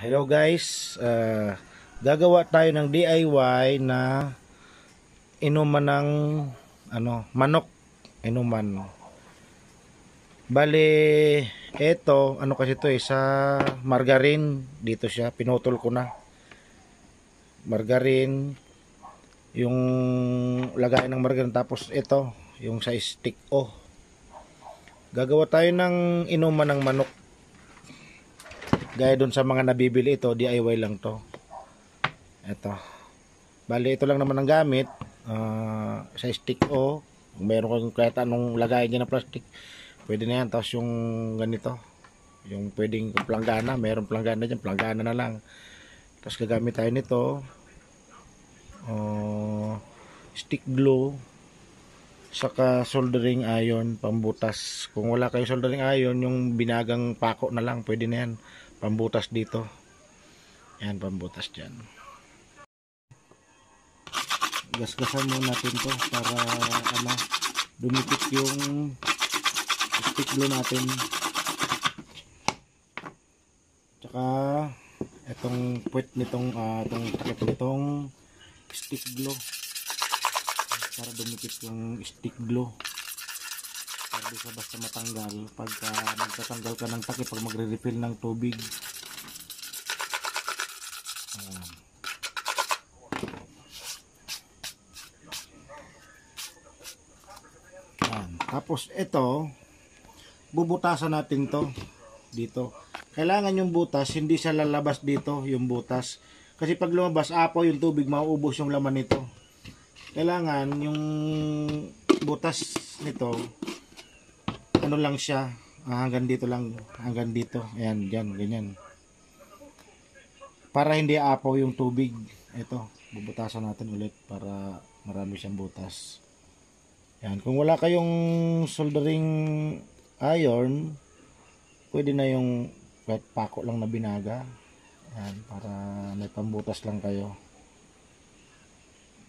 Hello guys, uh, gagawa tayo ng DIY na inuman ng ano, manok, inuman. Bale, eto, ano kasi to eh, sa margarine, dito siya, pinutol ko na. Margarine, yung lagay ng margarine, tapos ito, yung sa stick o. Gagawa tayo ng inuman ng manok Gaya doon sa mga nabibili ito, DIY lang to. Ito. Bali, ito lang naman ang gamit. Uh, sa stick O. Kung meron kang kahit anong lagay dyan na plastic, pwede na yan. Tapos yung ganito, yung pwedeng planggana, meron planggana dyan, planggana na lang. Tapos gagamit tayo nito. Uh, stick glue saka soldering iron pambutas kung wala kayong soldering iron yung binagang pako na lang pwede na yan pambutas dito. Yan pambutas dyan. Gasgasan muna natin to para ano dumikit yung stick glue natin. Tsaka itong puwet nitong uh, itong takip nitong stick glue para dumikit yung stick glue para di sa basta matanggal pagka magtatanggal ka ng takip pag magre-refill ng tubig Ayan. Ayan. tapos ito bubutasan natin to dito kailangan yung butas hindi siya lalabas dito yung butas kasi pag lumabas apo yung tubig mauubos yung laman nito kailangan yung butas nito ano lang siya ah, hanggang dito lang hanggang dito. Ayan dyan ganyan. Para hindi apaw yung tubig ito bubutasan natin ulit para marami siyang butas. Yan kung wala kayong soldering iron pwede na yung kahit pako lang na binaga. Yan para may pambutas lang kayo.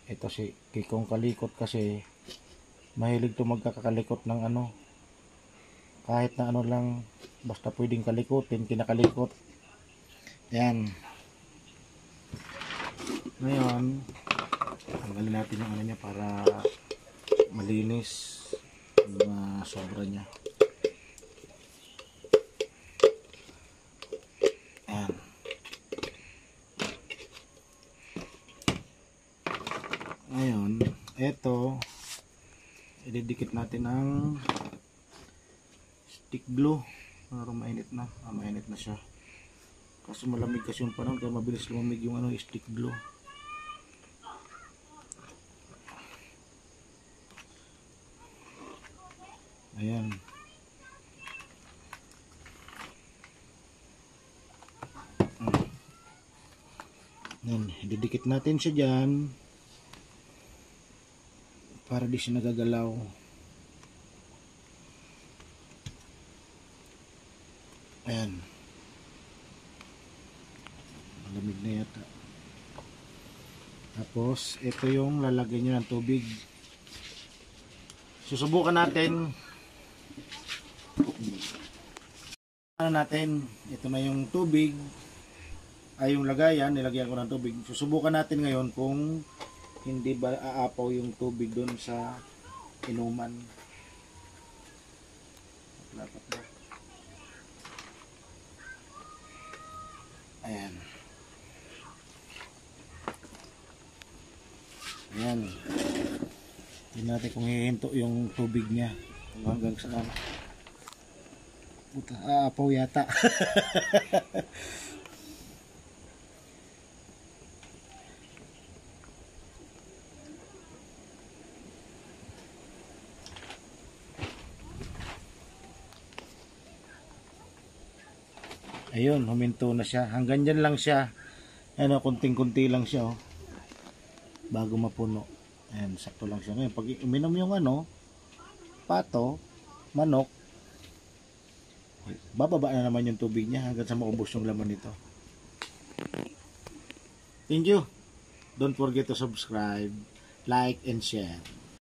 Ito si kikong kalikot kasi mahilig to magkakalikot ng ano kahit na ano lang basta pwedeng kalikutin kinakalikot. Yan. Ngayon tanggalin natin yung ano niya para malinis yung uh, sobra niya. Yan. Ngayon eto ididikit natin ang stick glue para mainit na. Ah, mainit na siya. Kasi malamig kasi yung panahon kaya mabilis lumamig yung ano, stick glue ayan. Yan didikit natin siya dyan para di siya nagagalaw Ayan. Malamig na yata. Tapos, ito yung lalagyan nyo ng tubig. Susubukan natin. Ano natin, ito na yung tubig. Ay, yung lagayan, nilagyan ko ng tubig. Susubukan natin ngayon kung hindi ba aapaw yung tubig doon sa inuman. Dapat na. Ayan. Ayan. Hindi natin kung hihinto yung tubig niya. Hanggang saan. Puta, aapaw yata. ayun huminto na siya. Hanggang dyan lang siya. Ano kunting kunti lang siya oh. Bago mapuno. Ayan sakto lang siya. Ngayon pag uminom yung ano pato manok bababa na naman yung tubig niya hanggang sa maubos yung laman nito. Thank you. Don't forget to subscribe like and share